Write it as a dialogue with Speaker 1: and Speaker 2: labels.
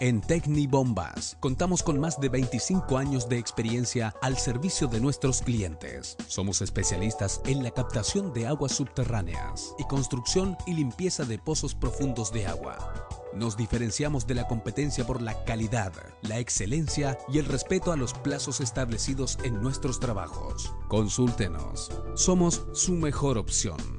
Speaker 1: En Tecnibombas contamos con más de 25 años de experiencia al servicio de nuestros clientes. Somos especialistas en la captación de aguas subterráneas y construcción y limpieza de pozos profundos de agua. Nos diferenciamos de la competencia por la calidad, la excelencia y el respeto a los plazos establecidos en nuestros trabajos. Consúltenos. Somos su mejor opción.